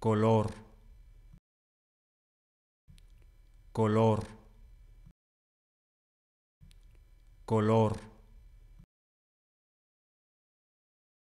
color. Color. Color.